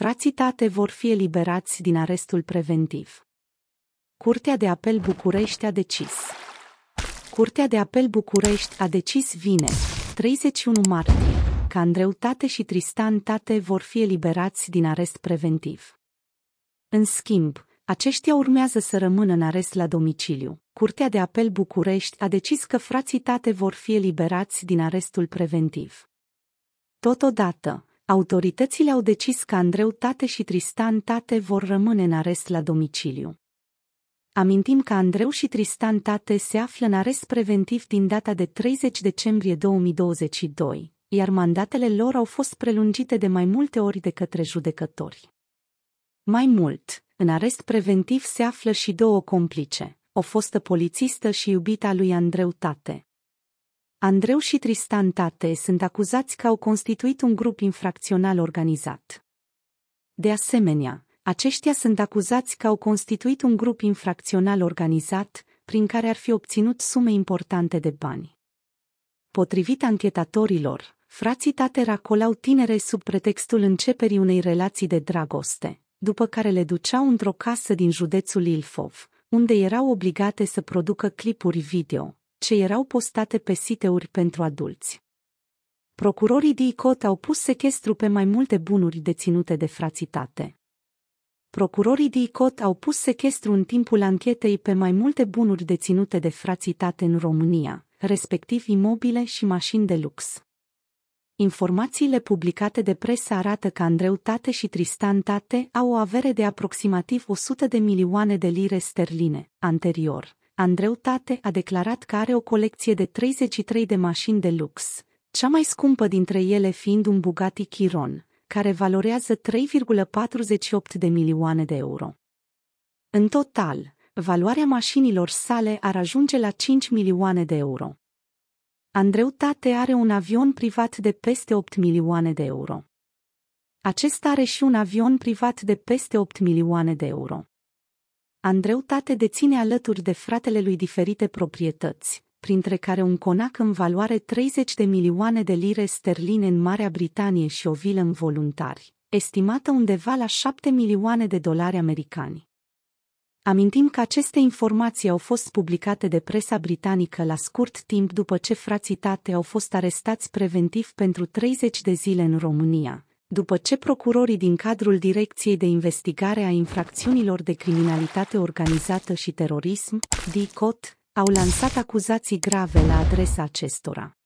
Frații Tate vor fi eliberați din arestul preventiv. Curtea de apel București a decis. Curtea de apel București a decis vineri, 31 martie, că Andreu Tate și Tristan Tate vor fi eliberați din arest preventiv. În schimb, aceștia urmează să rămână în arest la domiciliu. Curtea de apel București a decis că frații Tate vor fi eliberați din arestul preventiv. Totodată, autoritățile au decis că Andreu Tate și Tristan Tate vor rămâne în arest la domiciliu. Amintim că Andreu și Tristan Tate se află în arest preventiv din data de 30 decembrie 2022, iar mandatele lor au fost prelungite de mai multe ori de către judecători. Mai mult, în arest preventiv se află și două complice, o fostă polițistă și iubita lui Andreu Tate. Andreu și Tristan Tate sunt acuzați că au constituit un grup infracțional organizat. De asemenea, aceștia sunt acuzați că au constituit un grup infracțional organizat, prin care ar fi obținut sume importante de bani. Potrivit anchetatorilor, frații Tate racolau tinere sub pretextul începerii unei relații de dragoste, după care le duceau într-o casă din județul Ilfov, unde erau obligate să producă clipuri video, ce erau postate pe siteuri pentru adulți. Procurorii DICOT au pus sechestru pe mai multe bunuri deținute de frațitate. Procurorii DICOT au pus sechestru în timpul anchetei pe mai multe bunuri deținute de frațitate în România, respectiv imobile și mașini de lux. Informațiile publicate de presă arată că Andreu Tate și Tristan Tate au o avere de aproximativ 100 de milioane de lire sterline. Anterior, Andreu Tate a declarat că are o colecție de 33 de mașini de lux, cea mai scumpă dintre ele fiind un Bugatti Chiron, care valorează 3,48 de milioane de euro. În total, valoarea mașinilor sale ar ajunge la 5 milioane de euro. Andreu Tate are un avion privat de peste 8 milioane de euro. Acesta are și un avion privat de peste 8 milioane de euro. Andreu Tate deține alături de fratele lui diferite proprietăți, printre care un conac în valoare 30 de milioane de lire sterline în Marea Britanie și o vilă în voluntari, estimată undeva la 7 milioane de dolari americani. Amintim că aceste informații au fost publicate de presa britanică la scurt timp după ce frații Tate au fost arestați preventiv pentru 30 de zile în România, după ce procurorii din cadrul Direcției de Investigare a Infracțiunilor de Criminalitate Organizată și Terorism, DICOT, au lansat acuzații grave la adresa acestora.